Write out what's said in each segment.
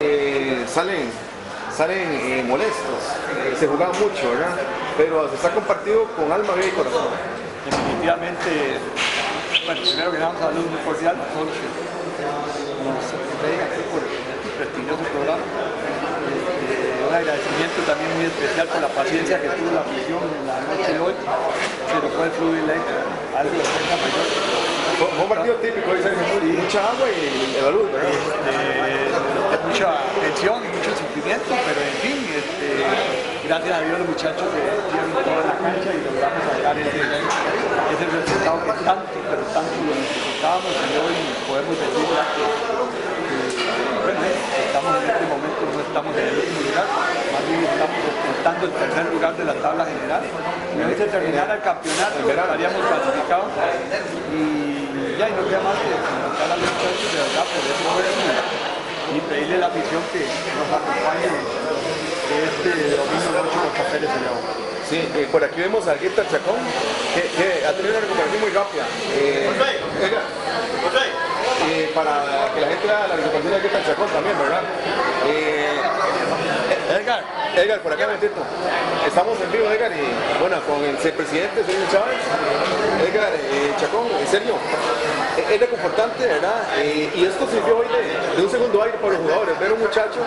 Eh, salen salen eh, molestos, eh, se jugaban mucho, ¿verdad? Pero se está compartido con alma, vida y corazón. Definitivamente, bueno, primero que nada, un saludo muy cordial a todos los que aquí por este prestigioso programa. Este, un agradecimiento también muy especial por la paciencia que tuvo la afición en la noche de hoy. Se nos fue el fluir algo de mayor. Fue un partido típico, dice, mucha agua y balón, ¿verdad? Este, mucha tensión y mucho sufrimiento, pero en fin, este, gracias a Dios los muchachos se dieron todo en la cancha y logramos sacar ese, ese resultado que tanto, pero tanto lo necesitábamos y hoy podemos decir ya que, que, estamos en este momento, no estamos en el último lugar, más bien estamos disputando el tercer lugar de la tabla general. Si hoy se terminara el campeonato, estaríamos clasificados y ya y no queda más que felicitar a los muchachos de verdad por esfuerzo y pedirle la afición que nos acompañe este domingo noche contra Pérez de León. Sí, eh, por aquí vemos a Guita Chacón, que, que ha tenido una recuperación muy rápida. Eh, para que la gente vea la recuperación de Guita Chacón también, ¿verdad? Eh, Edgar, Edgar, por acá momentito. Estamos en vivo, Edgar, y bueno, con el presidente, señor Chávez. Edgar, eh, Chacón, en serio, eh, es reconfortante, ¿verdad? Eh, y esto sirvió hoy de, un segundo aire para los jugadores. Ver un muchacho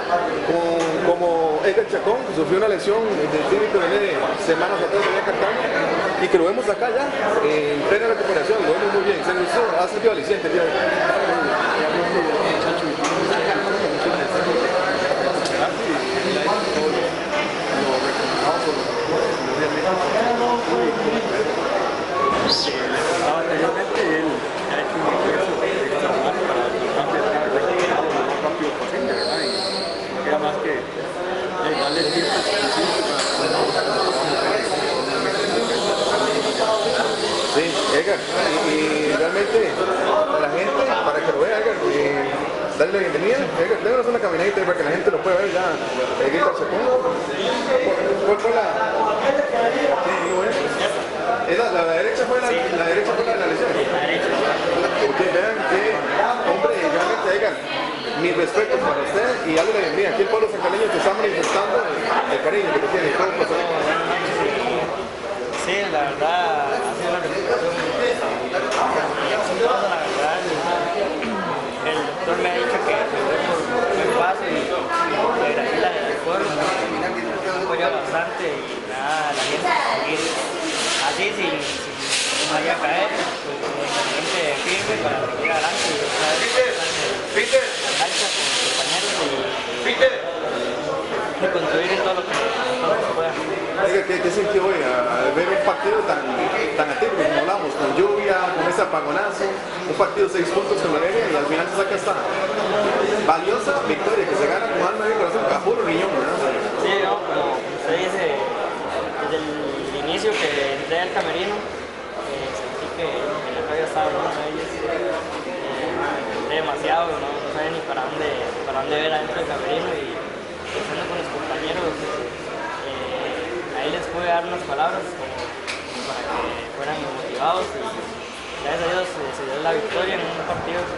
como Edgar Chacón, que sufrió una lesión del tibio que de semanas atrás venía cartando, y que lo vemos acá ya, en plena recuperación, lo vemos muy bien. En serio, esto ha servido aliciente anteriormente y él ha hecho un esfuerzo extraordinario para tratar de estar recuperado lo más rápido posible, ¿verdad? Y no queda más que eh, darle el tiempo suficiente para Edgar, y, y realmente a la gente, para que lo vea, Edgar, eh, darle la bienvenida. Démonos una caminadita para que la gente lo pueda ver ya. Eh, Guita Chacón. ¿Cuál fue la...? ¿Es la, derecha fue la, la derecha fue la de la lesión. Vean que, hombre, realmente, Edgar, mis respetos para usted y darle la bienvenida. Aquí el pueblo sacaleño que está manifestando el cariño que te tiene. ¿Cómo? Sí, la verdad, ha sido una recuperación sin duda, la verdad. El, el doctor me ha dicho que me voy por buen paso y que Graciela del pueblo me apoya bastante y nada, la gente seguir así sin, sin no vaya a caer, pues, con gente firme para seguir adelante y otra vez estar en cancha con mis compañeros y, y construir en todo lo que, todo lo que pueda. Oiga, ¿qué, qué hoy a, a ver un partido tan, tan atípico como hablamos, con lluvia, con ese apagonazo, un partido seis puntos con media y al final se saca esta valiosa victoria que se gana con alma y corazón, a puro riñón, ¿verdad? Sí, no, como usted dice, desde el inicio que entré al camerino, eh, sentí que, que la radio estaba hablando de ellos. Eh, demasiado, no, no sabía ni para dónde, para dónde ver adentro del camerino y estando con los compañeros, eh, ahí les pude dar unas palabras como, para que fueran motivados y gracias a Dios eh, se dio la victoria en un partido que,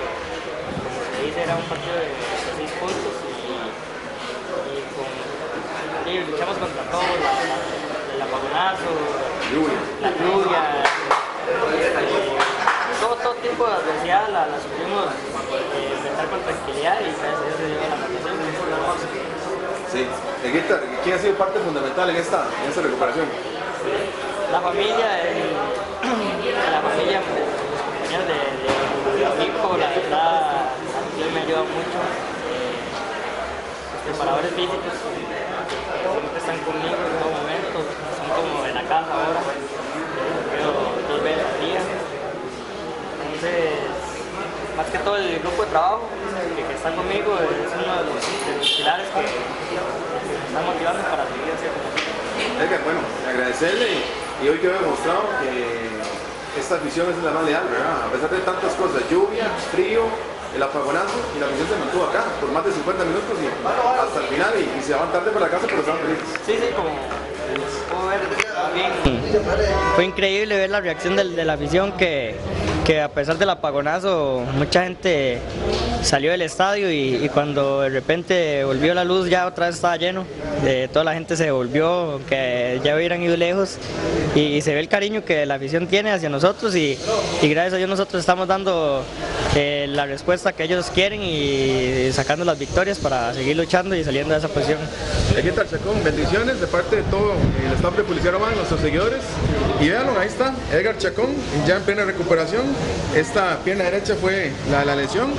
como se dice, era un partido de, seis puntos y con, luchamos contra todo, el apagonazo, la lluvia, eh, todo, todo tipo de adversidad la, la supimos eh, con tranquilidad y gracias a Dios se dio la anotación. que es lo más. Sí. ¿quién ha sido parte fundamental en esta, en esta recuperación? La familia, la familia, pues, de, de, equipo, la verdad, mí me ayuda mucho. Eh, los preparadores físicos siempre están conmigo en todo momento, son como en la casa ahora, veo dos veces al día. Entonces, más que todo el grupo de trabajo está conmigo es uno de los, de los pilares que, me están motivando para seguir haciendo. Edgar, bueno, agradecerle y, hoy quedó demostrado que esta afición es la más leal, ¿verdad? A pesar de tantas cosas, lluvia, frío, el apagonazo, y la afición se mantuvo acá por más de 50 minutos y hasta el final y, y se van tarde para la casa, pero estaban felices. Sí, sí, como puedo ver, Fue increíble ver la reacción de, de la afición que, que a pesar del apagonazo, mucha gente salió del estadio y, cuando de repente volvió la luz ya otra vez estaba lleno. De, toda la gente se volvió, que ya hubieran ido lejos y, se ve el cariño que la afición tiene hacia nosotros y, y gracias a Dios nosotros estamos dando eh, la respuesta que ellos quieren y sacando las victorias para seguir luchando y saliendo de esa posición. Edgar Chacón, bendiciones de parte de todo el staff de Policía Román, nuestros seguidores. Y véanlo, ahí está, Edgar Chacón, ya en plena recuperación. Esta pierna derecha fue la, la lesión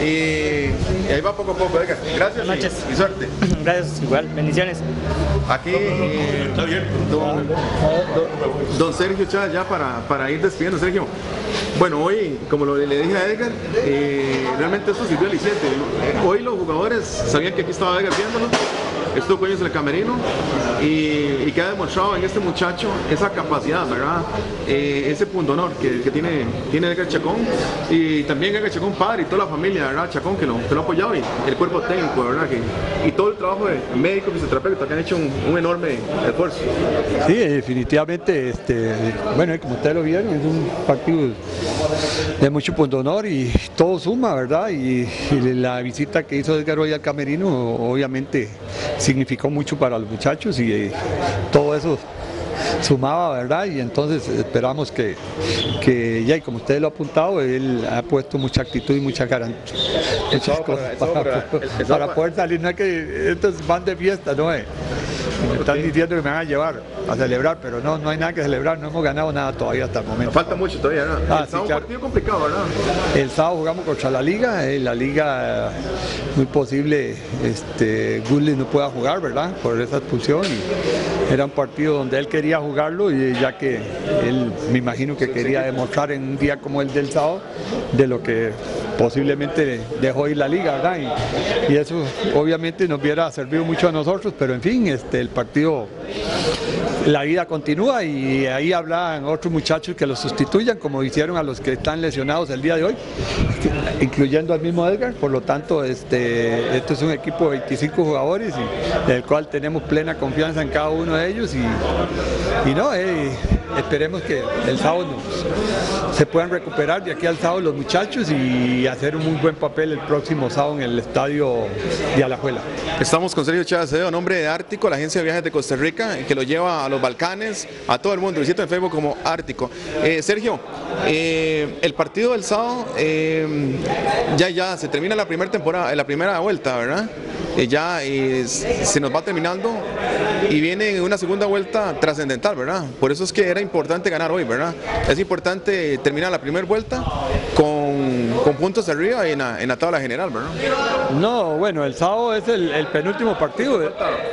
y, y ahí va poco a poco, Edgar. Gracias Buenas noches. y, y suerte. Gracias, igual, bendiciones. Aquí, eh, don, don- don Sergio Chávez, ya para, para ir despidiendo, Sergio. Bueno, hoy, como lo, le dije a Edgar, eh, realmente esto sirvió aliciente. Eh, Hoy los jugadores sabían que aquí estaba Edgar viéndolo, estuvo con ellos en el camerino y, y que ha demostrado en este muchacho esa capacidad, ¿verdad? Eh, ese punto honor que, tiene, tiene Edgar Chacón y también Edgar Chacón padre y toda la familia, ¿verdad? Chacón que lo, que lo ha apoyado y el cuerpo técnico, ¿verdad? Que, y todo el trabajo de médicos, fisioterapeutas que han hecho un, un enorme esfuerzo. Sí, definitivamente, este, bueno, como ustedes lo vieron, es un partido de mucho punto honor y todo suma, ¿verdad? Y, y la visita que hizo Edgar hoy al Camerino obviamente significó mucho para los muchachos y eh, todo eso sumaba, ¿verdad? Y entonces esperamos que, que ya, y como ustedes lo han apuntado, él ha puesto mucha actitud y mucha garantía. Muchas cosas para- para, poder salir, no es que estos van de fiesta, no es. Me están diciendo que me van a llevar a celebrar, pero no, no hay nada que celebrar, no hemos ganado nada todavía hasta el momento. Falta mucho todavía, ¿verdad? Ah, el sí, sábado un claro. partido complicado, ¿verdad? El sábado jugamos contra la liga, eh, la liga muy posible este, Gulli no pueda jugar, ¿verdad? Por esa expulsión y era un partido donde él quería jugarlo y ya que él me imagino que quería demostrar en un día como el del sábado de lo que posiblemente dejó ir la liga, ¿verdad? Y, eso obviamente nos hubiera servido mucho a nosotros, pero en fin, este, el partido la vida continúa y ahí hablan otros muchachos que los sustituyan, como hicieron a los que están lesionados el día de hoy, incluyendo al mismo Edgar. Por lo tanto, este, esto es un equipo de 25 jugadores y del cual tenemos plena confianza en cada uno de ellos y, y no, eh, esperemos que el sábado se puedan recuperar de aquí al sábado los muchachos y hacer un muy buen papel el próximo sábado en el estadio de Alajuela. Estamos con Sergio Chávez nombre de Ártico, la agencia de viajes de Costa Rica, que lo lleva a los Balcanes, a todo el mundo. Visito en Facebook como Ártico. Eh, Sergio, eh, el partido del sábado, eh, ya ya se termina la primera temporada, la primera vuelta, ¿verdad? Eh, ya eh, se nos va terminando y viene una segunda vuelta trascendental, ¿verdad? Por eso es que era importante ganar hoy, ¿verdad? Es importante terminar la primera vuelta con, con puntos arriba y en la, en la tabla general, ¿verdad? No, bueno, el sábado es el, el penúltimo partido.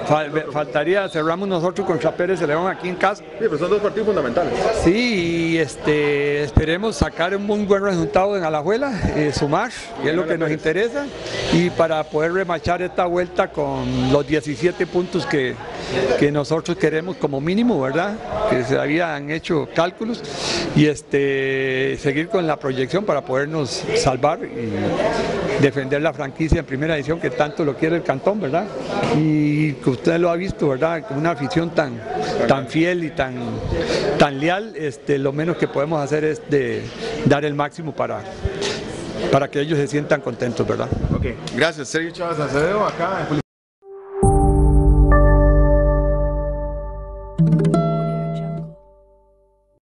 Fal- faltaría, cerramos nosotros contra Pérez de León aquí en casa. Sí, pero son dos partidos fundamentales. Sí, y este, esperemos sacar un muy buen resultado en Alajuela, eh, sumar, que es lo que nos interesa, y para poder remachar esta vuelta con los 17 puntos que, que nosotros queremos como mínimo, ¿verdad? Que se habían hecho cálculos, y este, seguir con la proyección para podernos salvar y defender la franquicia en primera edición que tanto lo quiere el cantón, ¿verdad? Y que usted lo ha visto, ¿verdad? Con una afición tan, tan fiel y tan, tan leal, este, lo menos que podemos hacer es de dar el máximo para, para que ellos se sientan contentos, ¿verdad? Ok, gracias. Sergio Chávez Acevedo, acá en